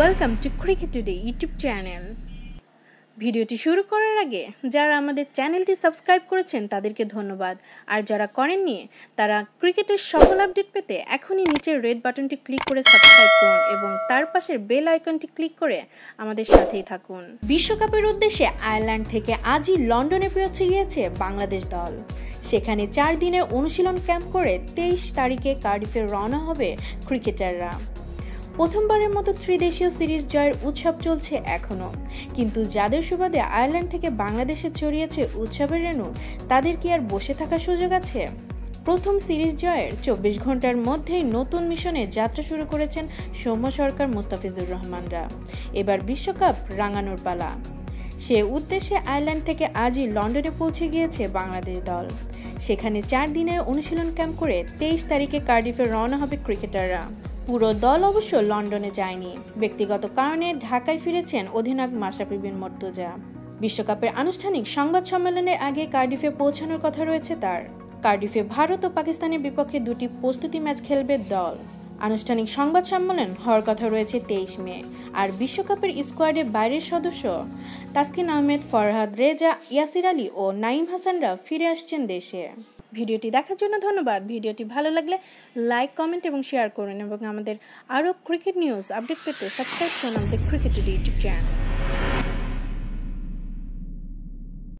Welcome to cricket today YouTube channel ভিডিওটি শুরু করার আগে যারা আমাদের চ্যানেলটি সাবস্ক্রাইব করেছেন তাদেরকে ধন্যবাদ। আর যারা করেননি, তারা ক্রিকেটের সকল আপডেট পেতে এখনই নিচের রেড বাটনটি ক্লিক করে সাবস্ক্রাইব করুন এবং তার পাশের বেল আইকনটি ক্লিক করে আমাদের সাথেই থাকুন। বিশ্বকাপের উদ্দেশ্যে আয়ারল্যান্ড থেকে আজই লন্ডনে পৌঁছে গিয়েছে বাংলাদেশ দল। সেখানে চার দিনের অনুশীলন ক্যাম্প করে তেইশ তারিখে কার্ডিফে রওনা হবে ক্রিকেটাররা। প্রথমবারের মতো ত্রিদেশীয় সিরিজ জয়ের উৎসব চলছে এখনও কিন্তু যাদের সুবাদে আয়ারল্যান্ড থেকে বাংলাদেশে ছড়িয়েছে উৎসবের রেণু, তাদের কি আর বসে থাকার সুযোগ আছে? প্রথম সিরিজ জয়ের চব্বিশ ঘণ্টার মধ্যেই নতুন মিশনে যাত্রা শুরু করেছেন সৌম্য সরকার, মুস্তাফিজুর রহমানরা। এবার বিশ্বকাপ রাঙানোর পালা। সে উদ্দেশ্যে আয়ারল্যান্ড থেকে আজই লন্ডনে পৌঁছে গিয়েছে বাংলাদেশ দল। সেখানে চার দিনের অনুশীলন ক্যাম্প করে তেইশ তারিখে কার্ডিফে রওনা হবে ক্রিকেটাররা। পুরো দল অবশ্য লন্ডনে যায়নি। ব্যক্তিগত কারণে ঢাকায় ফিরেছেন অধিনায়ক মাশরাফি বিন মর্তুজা। বিশ্বকাপের আনুষ্ঠানিক সংবাদ সম্মেলনের আগে কার্ডিফে পৌঁছানোর কথা রয়েছে তার। কার্ডিফে ভারত ও পাকিস্তানের বিপক্ষে দুটি প্রস্তুতি ম্যাচ খেলবে দল। আনুষ্ঠানিক সংবাদ সম্মেলন হওয়ার কথা রয়েছে তেইশ মে, আর বিশ্বকাপের স্কোয়াডে বাইরের সদস্য তাসকিন আহমেদ, ফরহাদ রেজা, ইয়াসির আলী ও নাইম হাসানরা ফিরে আসছেন দেশে। ভিডিওটি দেখার জন্য ধন্যবাদ। ভিডিওটি ভালো লাগলে লাইক, কমেন্ট এবং শেয়ার করুন এবং আমাদের আরও ক্রিকেট নিউজ আপডেট পেতে সাবস্ক্রাইব করুন আমাদের ক্রিকেট ইউটিউব চ্যানেল।